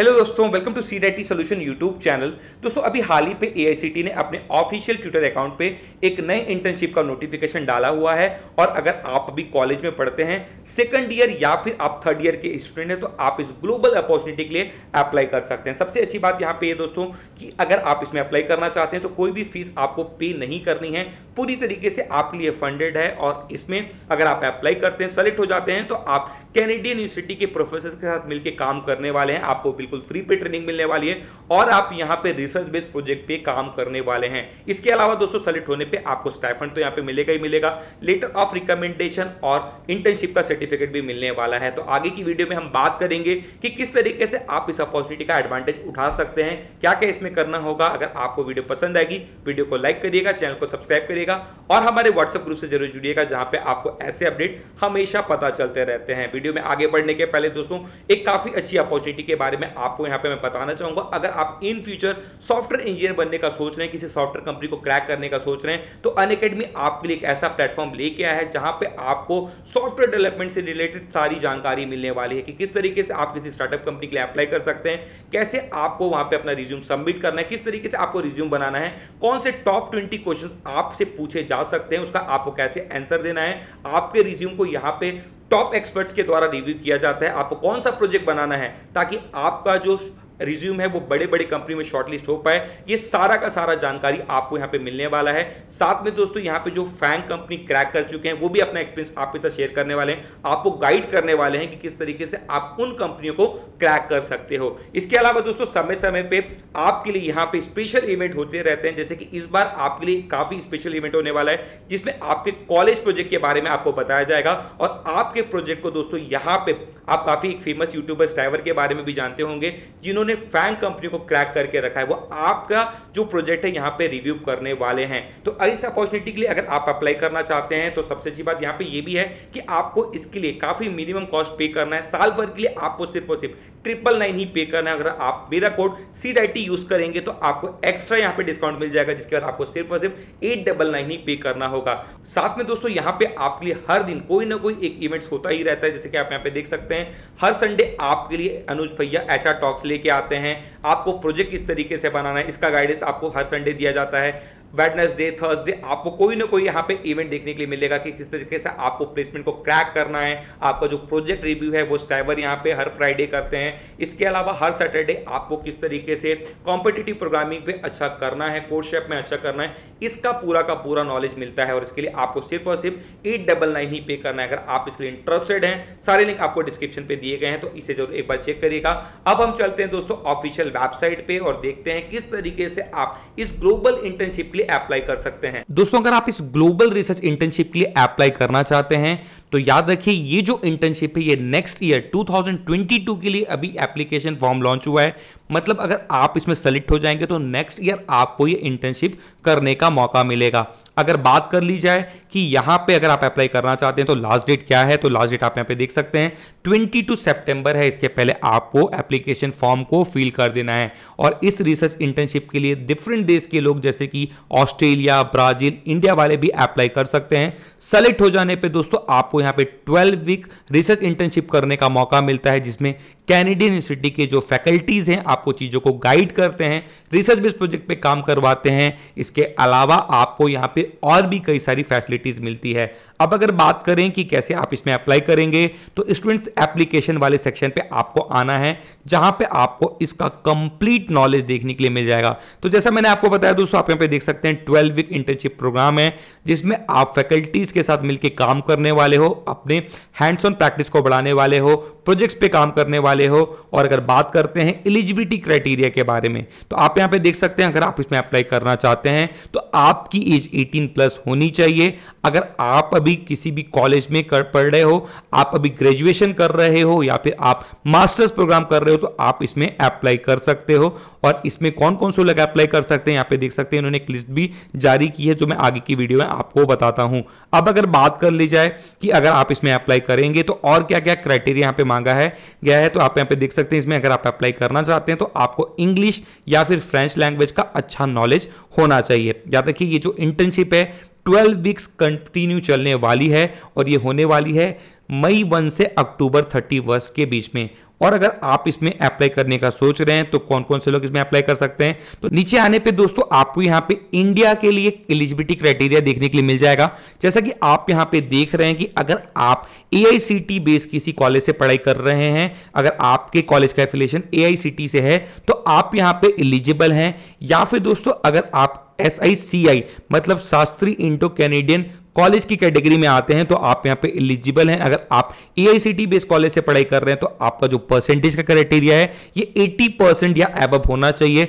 Hello दोस्तों welcome to C T solution YouTube channel दोस्तों, अभी हाल ही पे एआईसीटी ने अपने ऑफिशियल ट्विटर अकाउंट पे एक नए इंटर्नशिप का नोटिफिकेशन डाला हुआ है। और अगर आप अभी कॉलेज में पढ़ते हैं सेकंड ईयर या फिर आप थर्ड ईयर के स्टूडेंट हैं तो आप इस ग्लोबल अपॉर्चुनिटी के लिए अप्लाई कर सकते हैं। सबसे अच्छी बात यहाँ पे ये दोस्तों कि अगर आप इसमें अप्लाई करना चाहते हैं तो कोई भी फ़ीस आपको पे नहीं करनी है। पूरी तरीके से आपके लिए फंडेड है और इसमें अगर आप अप्लाई करते हैं सेलेक्ट हो जाते हैं तो आप कैनेडियन यूनिवर्सिटी के प्रोफेसर के साथ मिलकर काम करने वाले हैं। आपको बिल्कुल फ्री पे ट्रेनिंग मिलने वाली है और आप यहाँ पे रिसर्च बेस्ड प्रोजेक्ट पे काम करने वाले हैं। इसके अलावा दोस्तों सेलेक्ट होने पे आपको स्टाइफंड तो यहाँ पे मिलेगा ही मिलेगा। लेटर ऑफ़ रिकमेंडेशन और इंटर्नशिप का सर्टिफिकेट भी मिलने वाला है। तो आगे की वीडियो में हम बात करेंगे कि किस तरीके से आप इस अपॉर्चुनिटी का एडवांटेज उठा सकते हैं, क्या क्या इसमें करना होगा। अगर आपको वीडियो पसंद आएगी वीडियो को लाइक करिएगा चैनल को सब्सक्राइब करिएगा और हमारे व्हाट्सएप ग्रुप से ज़रूर जुड़िएगा, जहाँ पे आपको ऐसे अपडेट हमेशा पता चलते रहते हैं। वीडियो में आगे बढ़ने के पहले दोस्तों, एक काफ़ी अच्छी अपॉर्चुनिटी के बारे में आपको यहाँ पे मैं बताना चाहूँगा। अगर आप इन फ्यूचर सॉफ्टवेयर इंजीनियर बनने का सोच रहे हैं, किसी सॉफ्टवेयर कंपनी को क्रैक करने का सोच रहे हैं तो अन आपके लिए एक ऐसा प्लेटफॉर्म लेके आया है जहाँ पे आपको सॉफ्टवेयर डेवलपमेंट से रिलेटेड सारी जानकारी मिलने वाली है कि किस तरीके से आप किसी स्टार्टअप कंपनी के लिए अप्लाई कर सकते हैं, कैसे आपको वहाँ पे अपना रिज्यूम सबमिट करना है, किस तरीके से आपको रिज्यूम बनाना है, कौन से टॉप ट्वेंटी क्वेश्चन आपसे पूछे जा सकते हैं, उसका आपको कैसे आंसर देना है, आपके रिज्यूम को यहाँ पे टॉप एक्सपर्ट्स के द्वारा रिव्यू किया जाता है। आपको कौन सा प्रोजेक्ट बनाना है ताकि आपका जो रिज्यूम है, वो बड़े बड़े कंपनी में शॉर्टलिस्ट हो पाए। ये सारा का सारा जानकारी आपको यहाँ पे मिलने वाला है। साथ में दोस्तों, यहाँ पे जो फैंग कंपनी क्रैक कर चुके हैं, वो भी अपना एक्सपीरियंस आपके साथ शेयर करने वाले हैं। आपको गाइड करने वाले हैं कि किस तरीके से आप उन कंपनियों को क्रैक कर सकते हो। इसके अलावा दोस्तों समय समय पर आपके लिए यहाँ पे स्पेशल इवेंट होते रहते हैं। जैसे कि इस बार आपके लिए काफ़ी स्पेशल इवेंट होने वाला है, जिसमें आपके कॉलेज प्रोजेक्ट के बारे में आपको बताया जाएगा। और आपके प्रोजेक्ट को दोस्तों, यहाँ पे आप काफ़ी एक फ़ेमस यूट्यूबर स्टाइवर के बारे में भी जानते होंगे, जिन्होंने फैंग कंपनी को क्रैक करके रखा है। वो आपका जो प्रोजेक्ट है, यहाँ पे रिव्यू करने वाले हैं। तो इस अपॉर्चुनिटी के लिए अगर आप अप्लाई करना चाहते हैं तो सबसे अच्छी बात यहाँ पे ये भी है कि आपको इसके लिए काफ़ी मिनिमम कॉस्ट पे करना है। साल भर के लिए आपको सिर्फ़ और सिर्फ़ ट्रिपल नाइन ही पे करना है। अगर आप मेरा कोड सी डी यूज़ करेंगे तो आपको एक्स्ट्रा यहाँ पे डिस्काउंट मिल जाएगा, जिसके बाद आपको सिर्फ़ और सिर्फ़ एट डबल नाइन ही पे करना होगा। साथ में दोस्तों, यहाँ पे आपके लिए हर दिन कोई ना कोई एक इवेंट्स होता ही रहता है, जैसे कि आप यहाँ पे देख सकते हैं। हर संडे आपके लिए अनुज भैया एच आर टॉक्स लेके आते हैं। आपको प्रोजेक्ट किस तरीके से बनाना है, इसका गाइडेंस आपको हर संडे दिया जाता है। वेडनेसडे थर्सडे आपको कोई ना कोई यहाँ पे इवेंट देखने के लिए मिलेगा कि किस तरीके से आपको प्लेसमेंट को क्रैक करना है, आपका जो प्रोजेक्ट रिव्यू है, वो स्टाइवर यहाँ पे हर फ्राइडे करते हैं। इसके अलावा हर सैटरडे आपको किस तरीके से कॉम्पिटिटिव प्रोग्रामिंग पे अच्छा करना है कोर्स शेप में अच्छा करना है, इसका पूरा का पूरा नॉलेज मिलता है। और इसके लिए आपको सिर्फ़ और सिर्फ़ एट डबल नाइन ही पे करना है। अगर आप इसके लिए इंटरेस्टेड हैं, सारे लिंक आपको डिस्क्रिप्शन पे दिए गए हैं तो इसे ज़रूर एक बार चेक करिएगा। अब हम चलते हैं दोस्तों ऑफिशियल वेबसाइट पे और देखते हैं किस तरीके से आप इस ग्लोबल इंटर्नशिप लिए अप्लाई कर सकते हैं। दोस्तों, अगर आप इस ग्लोबल रिसर्च इंटर्नशिप के लिए अप्लाई करना चाहते हैं तो याद रखिए, ये जो इंटर्नशिप है, ये नेक्स्ट ईयर 2022 के लिए अभी एप्लीकेशन फॉर्म लॉन्च हुआ है। मतलब अगर आप इसमें सेलेक्ट हो जाएँगे तो नेक्स्ट ईयर आपको ये इंटर्नशिप करने का मौका मिलेगा। अगर बात कर ली जाए कि यहाँ पे अगर आप अप्लाई करना चाहते हैं तो लास्ट डेट क्या है? तो लास्ट डेट आप यहाँ पे देख सकते हैं। 22 सितंबर है, इसके पहले आपको एप्लीकेशन फॉर्म को फिल कर देना है। और इस रिसर्च इंटर्नशिप के लिए डिफरेंट देश के लोग, जैसे कि ऑस्ट्रेलिया ब्राज़ील इंडिया वाले भी अप्लाई कर सकते हैं। सेलेक्ट हो जाने पर दोस्तों, आपको यहाँ पे ट्वेल्व वीक रिसर्च इंटर्नशिप करने का मौका मिलता है, जिसमें कैनेडियन यूनिवर्सिटी के जो फैकल्टीज हैं आपको चीज़ों को गाइड करते हैं रिसर्च बेस्ड प्रोजेक्ट पे काम करवाते हैं। इसके अलावा आपको यहाँ पे और भी कई सारी फैसिलिटीज़ मिलती है। अब अगर बात करें कि कैसे आप इसमें अप्लाई करेंगे तो स्टूडेंट्स एप्लीकेशन वाले सेक्शन पे आपको आना है, जहाँ पे आपको इसका कंप्लीट नॉलेज देखने के लिए मिल जाएगा। तो जैसा मैंने आपको बताया दोस्तों, आप यहाँ पे देख सकते हैं ट्वेल्व वीक इंटर्नशिप प्रोग्राम है, जिसमें आप फैकल्टीज के साथ मिलकर काम करने वाले हो, अपने हैंड्स ऑन प्रैक्टिस को बढ़ाने वाले हो प्रोजेक्ट्स पे काम करने वाले हो, और अगर बात करते हैं एलिजिबिलिटी क्राइटेरिया के बारे में तो आप यहाँ पे देख सकते हैं, अगर आप इसमें अप्लाई करना चाहते हैं तो आपकी एज 18 प्लस होनी चाहिए। अगर आप अभी किसी भी कॉलेज में कर, पढ़ रहे हो, आप अभी ग्रेजुएशन कर रहे हो या फिर आप मास्टर्स प्रोग्राम कर रहे हो तो आप इसमें अप्लाई कर सकते हो। और इसमें कौन कौन से लोग अप्लाई कर सकते हैं, यहाँ पे देख सकते हैं, इन्होंने एक लिस्ट भी जारी की है जो मैं आगे की वीडियो में आपको बताता हूँ। अब अगर बात कर ली जाए कि अगर आप इसमें अप्लाई करेंगे तो और क्या क्या क्राइटेरिया यहाँ पे मांगा है, गया है तो आप यहाँ पे देख सकते हैं, इसमें अगर आप अप्लाई करना चाहते हैं तो आपको इंग्लिश या फिर फ्रेंच लैंग्वेज का अच्छा नॉलेज होना चाहिए। याद रखिए, ये जो इंटर्नशिप है ट्वेल्व वीक्स कंटिन्यू चलने वाली है और ये होने वाली है मई वन से अक्टूबर थर्टी वर्ष के बीच में। और अगर आप इसमें अप्लाई करने का सोच रहे हैं तो कौन कौन से लोग इसमें अप्लाई कर सकते हैं? तो नीचे आने पे दोस्तों, आपको यहाँ पे इंडिया के लिए एलिजिबिलिटी क्राइटेरिया देखने के लिए मिल जाएगा। जैसा कि आप यहाँ पे देख रहे हैं कि अगर आप ए बेस किसी कॉलेज से पढ़ाई कर रहे हैं, अगर आपके कॉलेज का एफिलेशन ए से है तो आप यहाँ पे एलिजिबल हैं। या फिर दोस्तों, अगर आप एस आई सी आई मतलब शास्त्री इंडो कैनेडियन कॉलेज की कैटेगरी में आते हैं तो आप यहाँ पे एलिजिबल हैं। अगर आप A I C T based college से पढ़ाई कर रहे हैं तो आपका जो परसेंटेज का क्राइटेरिया है, ये 80 परसेंट या एबव होना चाहिए।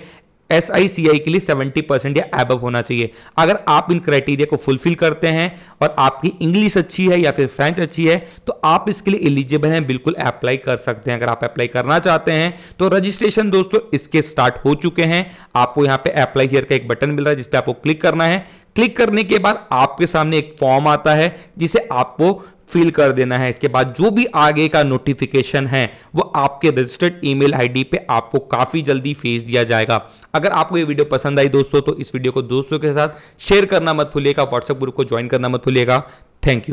एस आई सी आई के लिए सेवेंटी परसेंट या एबव होना चाहिए। अगर आप इन क्राइटेरिया को फुलफिल करते हैं और आपकी इंग्लिश अच्छी है या फिर फ्रेंच अच्छी है तो आप इसके लिए एलिजिबल हैं, बिल्कुल अप्लाई कर सकते हैं। अगर आप अप्लाई करना चाहते हैं तो रजिस्ट्रेशन दोस्तों इसके स्टार्ट हो चुके हैं। आपको यहाँ पे अप्लाई हियर का एक बटन मिल रहा है जिसपे आपको क्लिक करना है। क्लिक करने के बाद आपके सामने एक फॉर्म आता है, जिसे आपको फिल कर देना है। इसके बाद जो भी आगे का नोटिफिकेशन है, वो आपके रजिस्टर्ड ईमेल आईडी पे आपको काफ़ी जल्दी फ़ेज़ दिया जाएगा। अगर आपको ये वीडियो पसंद आई दोस्तों तो इस वीडियो को दोस्तों के साथ शेयर करना मत भूलिएगा। व्हाट्सएप ग्रुप को ज्वाइन करना मत भूलिएगा। Thank you